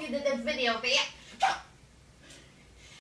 hope you did this video, yeah.